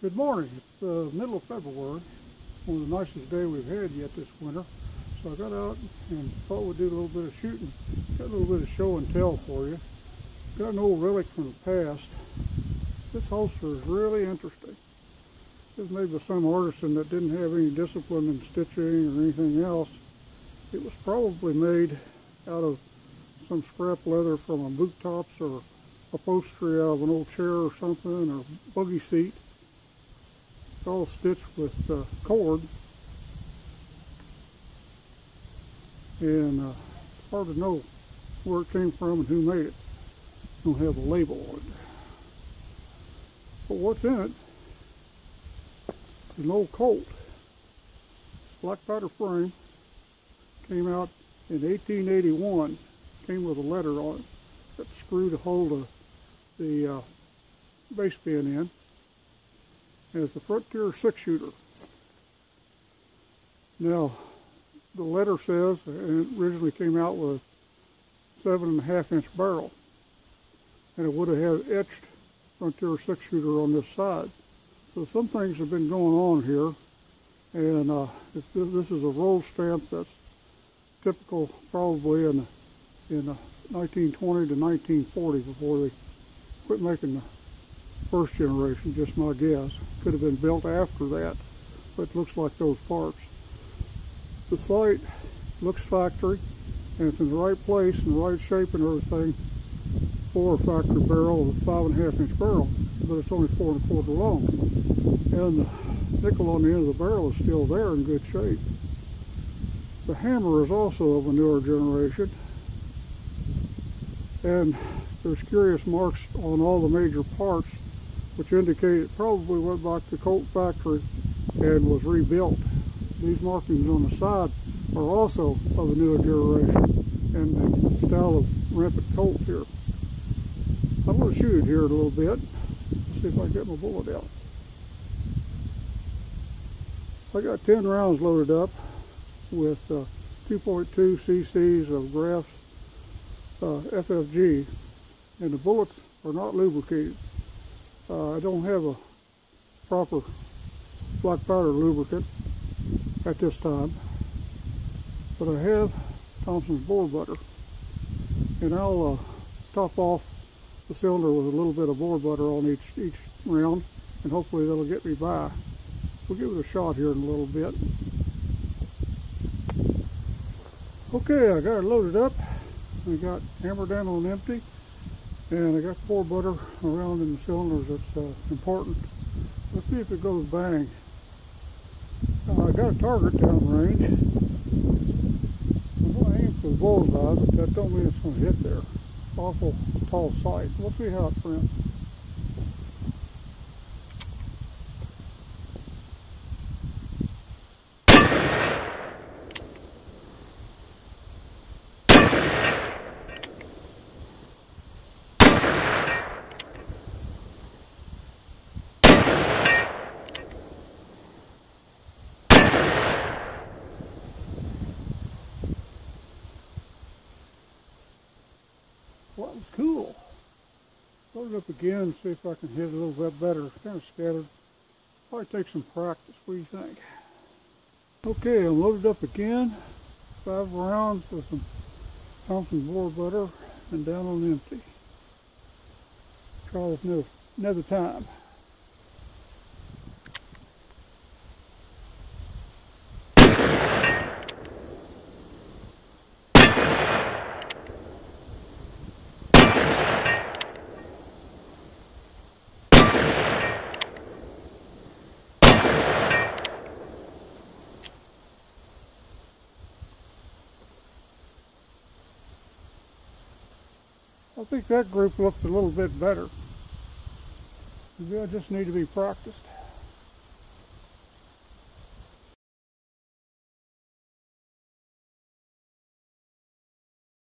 Good morning. It's the middle of February, one of the nicest days we've had yet this winter. So I got out and thought we'd do a little bit of shooting. Got a little bit of show and tell for you. Got an old relic from the past. This holster is really interesting. It was made by some artisan that didn't have any discipline in stitching or anything else. It was probably made out of some scrap leather from a boot tops or upholstery out of an old chair or something or buggy seat. All stitched with uh, cord. And uh, hard to know where it came from and who made it. Don't have a label on it. But what's in it is an old Colt. Black powder frame. Came out in 1881. Came with a letter on it that screwed a hold of the uh, base pin in it's a Frontier six shooter. Now, the letter says, and it originally came out with a seven and a half inch barrel, and it would have had etched Frontier six shooter on this side. So some things have been going on here, and uh, this is a roll stamp that's typical probably in in 1920 to 1940 before they quit making the first generation, just my guess. Could have been built after that, but it looks like those parts. The sight looks factory, and it's in the right place, and the right shape and everything for a factory barrel a five and a half inch barrel, but it's only four and a quarter long. And the nickel on the end of the barrel is still there in good shape. The hammer is also of a newer generation, and there's curious marks on all the major parts which indicate it probably went back to Colt factory and was rebuilt. These markings on the side are also of a newer generation and the style of rampant Colt here. I'm going to shoot it here in a little bit, see if I can get my bullet out. I got 10 rounds loaded up with uh, 2.2 cc's of Graf uh, FFG and the bullets are not lubricated. Uh, I don't have a proper black powder lubricant at this time, but I have Thompson's bore butter, and I'll uh, top off the cylinder with a little bit of bore butter on each each round, and hopefully that'll get me by. We'll give it a shot here in a little bit. Okay, I got it loaded up. We got hammered down on empty. And I got four butter around in the cylinders. That's uh, important. Let's see if it goes bang. Uh, I got a target down range. I'm going to aim for the bullseye, but that don't mean it's going to hit there. Awful tall sight. We'll see how it prints. Well, that was cool. Load it up again, and see if I can hit it a little bit better. It's kind of scattered. Probably take some practice. What do you think? Okay, I'm loaded up again. Five rounds with some Thompson bore butter and down on empty. Try this another time. I think that group looked a little bit better. Maybe I just need to be practiced.